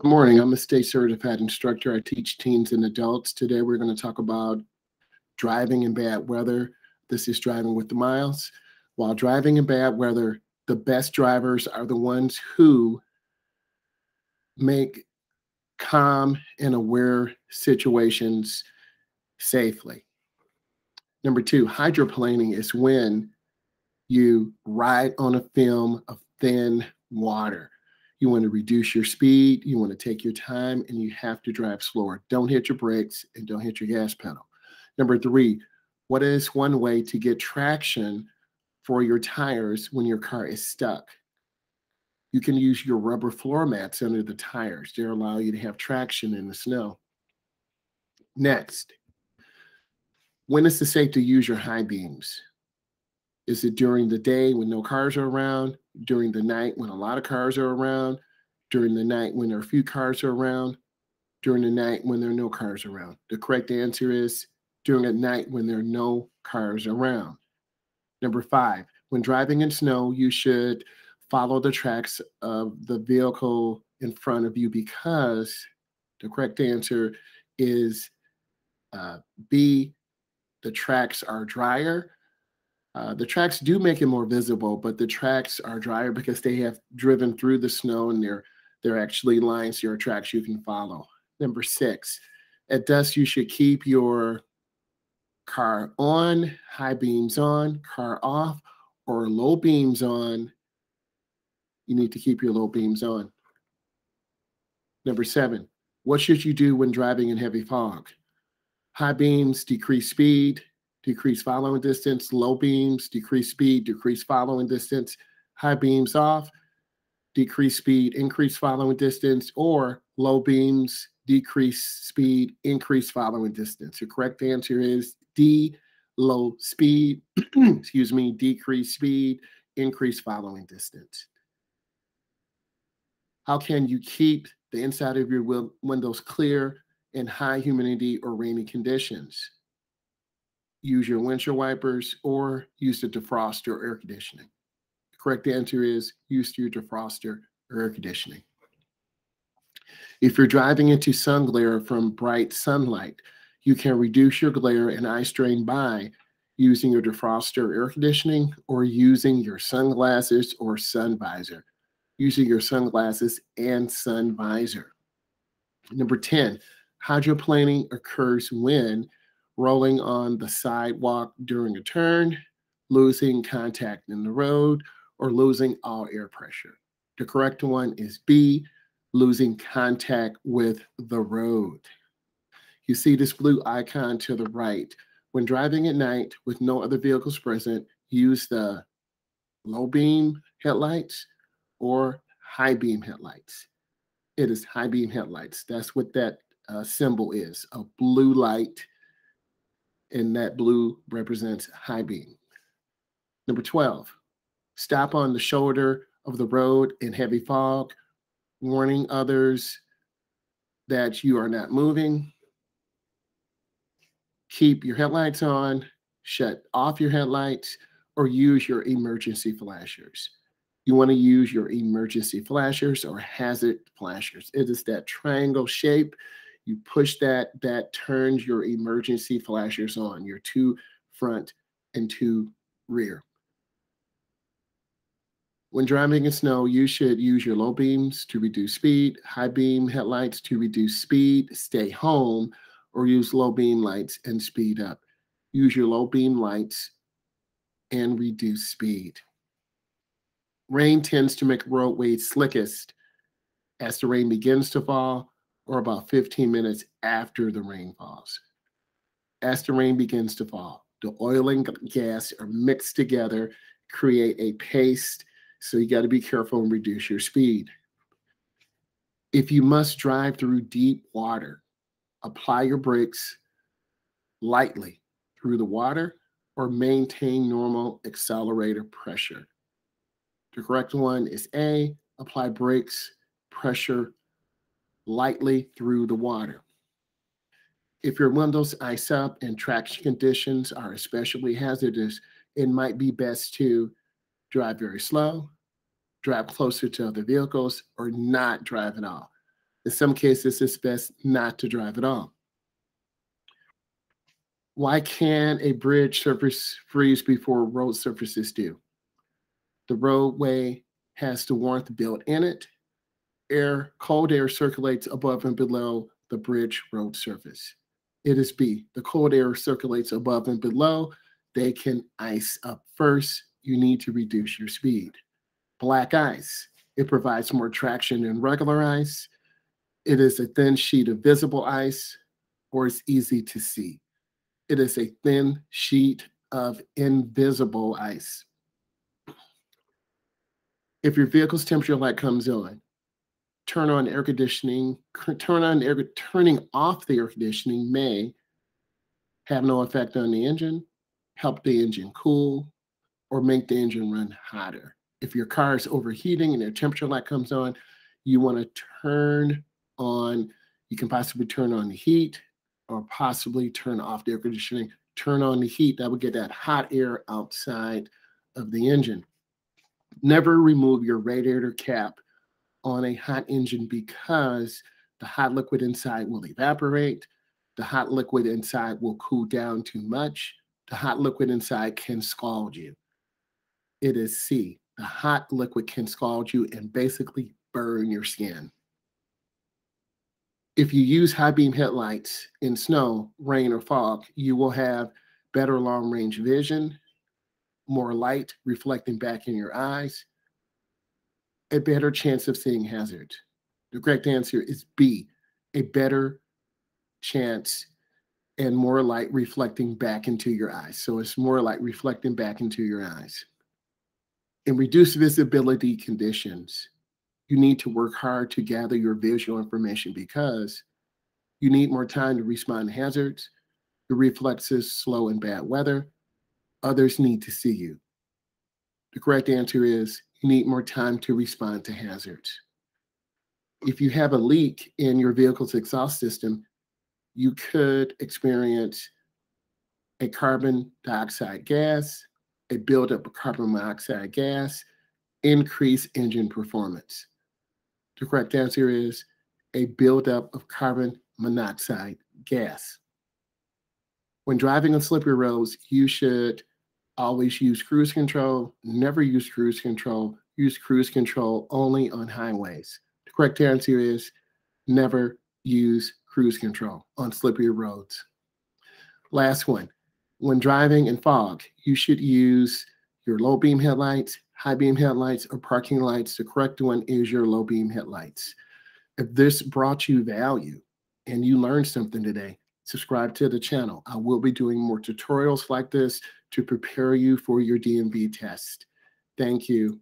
Good morning. I'm a state certified instructor. I teach teens and adults. Today we're going to talk about driving in bad weather. This is driving with the Myles. While driving in bad weather, the best drivers are the ones who make calm and aware situations safely. Number two, hydroplaning is when you ride on a film of thin water. You want to reduce your speed, you want to take your time, and you have to drive slower. Don't hit your brakes and don't hit your gas pedal. Number three, what is one way to get traction for your tires when your car is stuck? You can use your rubber floor mats under the tires. They allow you to have traction in the snow. Next, when is it safe to use your high beams? Is it during the day when no cars are around? During the night when a lot of cars are around? During the night when there are few cars are around? During the night when there are no cars around? The correct answer is during a night when there are no cars around. Number five, when driving in snow, you should follow the tracks of the vehicle in front of you because the correct answer is uh, B, the tracks are drier uh, the tracks do make it more visible, but the tracks are drier because they have driven through the snow and they're they're actually lines your tracks you can follow. Number six, at dusk you should keep your car on, high beams on, car off, or low beams on. You need to keep your low beams on. Number seven, what should you do when driving in heavy fog? High beams decrease speed, decrease following distance, low beams, decrease speed, decrease following distance, high beams off, decrease speed, increase following distance, or low beams, decrease speed, increase following distance. The correct answer is D, low speed, excuse me, decrease speed, increase following distance. How can you keep the inside of your windows clear in high humidity or rainy conditions? Use your windshield wipers or use the defroster or air conditioning. The correct answer is use your defroster or air conditioning. If you're driving into sun glare from bright sunlight, you can reduce your glare and eye strain by using your defroster air conditioning or using your sunglasses or sun visor. Using your sunglasses and sun visor. Number 10, hydroplaning occurs when rolling on the sidewalk during a turn, losing contact in the road, or losing all air pressure. The correct one is B, losing contact with the road. You see this blue icon to the right. When driving at night with no other vehicles present, use the low beam headlights or high beam headlights. It is high beam headlights. That's what that uh, symbol is, a blue light and that blue represents high beam. Number 12, stop on the shoulder of the road in heavy fog, warning others that you are not moving. Keep your headlights on, shut off your headlights, or use your emergency flashers. You want to use your emergency flashers or hazard flashers. It is that triangle shape you push that, that turns your emergency flashers on, your two front and two rear. When driving in snow, you should use your low beams to reduce speed, high beam headlights to reduce speed, stay home, or use low beam lights and speed up. Use your low beam lights and reduce speed. Rain tends to make roadways slickest as the rain begins to fall or about 15 minutes after the rain falls. As the rain begins to fall, the oil and gas are mixed together, create a paste. So you got to be careful and reduce your speed. If you must drive through deep water, apply your brakes lightly through the water or maintain normal accelerator pressure. The correct one is A, apply brakes pressure lightly through the water. If your windows ice up and traction conditions are especially hazardous, it might be best to drive very slow, drive closer to other vehicles, or not drive at all. In some cases, it's best not to drive at all. Why can a bridge surface freeze before road surfaces do? The roadway has the warmth built in it. Air, cold air circulates above and below the bridge road surface. It is B. The cold air circulates above and below. They can ice up first. You need to reduce your speed. Black ice. It provides more traction than regular ice. It is a thin sheet of visible ice, or it's easy to see. It is a thin sheet of invisible ice. If your vehicle's temperature light comes on, turn on air conditioning, turn on air, turning off the air conditioning may have no effect on the engine, help the engine cool, or make the engine run hotter. If your car is overheating and the temperature light comes on, you want to turn on, you can possibly turn on the heat or possibly turn off the air conditioning, turn on the heat. That would get that hot air outside of the engine. Never remove your radiator cap on a hot engine because the hot liquid inside will evaporate. The hot liquid inside will cool down too much. The hot liquid inside can scald you. It is C. The hot liquid can scald you and basically burn your skin. If you use high beam headlights in snow, rain, or fog, you will have better long range vision, more light reflecting back in your eyes, a better chance of seeing hazard? The correct answer is B, a better chance and more light reflecting back into your eyes. So it's more light reflecting back into your eyes. In reduced visibility conditions, you need to work hard to gather your visual information because you need more time to respond to hazards. Your reflexes slow in bad weather. Others need to see you. The correct answer is need more time to respond to hazards. If you have a leak in your vehicle's exhaust system, you could experience a carbon dioxide gas, a buildup of carbon monoxide gas, increase engine performance. The correct answer is a buildup of carbon monoxide gas. When driving on slippery roads, you should always use cruise control, never use cruise control, use cruise control only on highways. The correct answer is never use cruise control on slippery roads. Last one, when driving in fog, you should use your low beam headlights, high beam headlights, or parking lights. The correct one is your low beam headlights. If this brought you value and you learned something today, subscribe to the channel. I will be doing more tutorials like this to prepare you for your DMV test. Thank you.